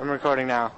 I'm recording now.